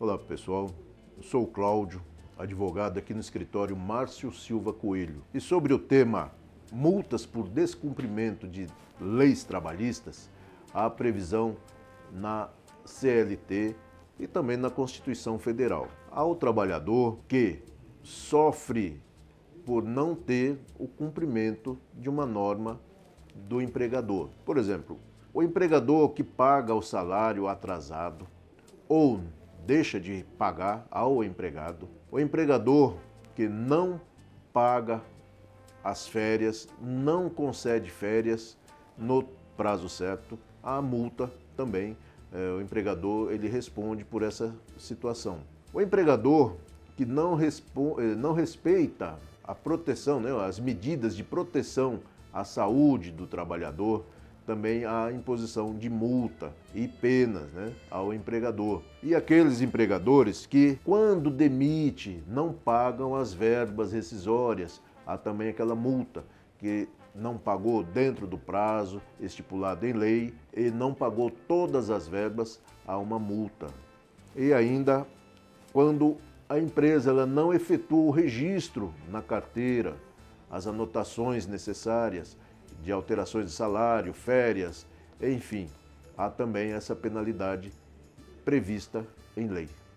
Olá pessoal, eu sou o Cláudio, advogado aqui no escritório Márcio Silva Coelho. E sobre o tema multas por descumprimento de leis trabalhistas, há previsão na CLT e também na Constituição Federal. Ao trabalhador que sofre por não ter o cumprimento de uma norma do empregador. Por exemplo, o empregador que paga o salário atrasado ou deixa de pagar ao empregado. O empregador que não paga as férias, não concede férias no prazo certo, a multa também, é, o empregador ele responde por essa situação. O empregador que não, eh, não respeita a proteção, né, as medidas de proteção à saúde do trabalhador, também a imposição de multa e penas né, ao empregador. E aqueles empregadores que, quando demite, não pagam as verbas rescisórias, há também aquela multa que não pagou dentro do prazo estipulado em lei e não pagou todas as verbas, há uma multa. E ainda, quando a empresa ela não efetua o registro na carteira, as anotações necessárias, de alterações de salário, férias, enfim, há também essa penalidade prevista em lei.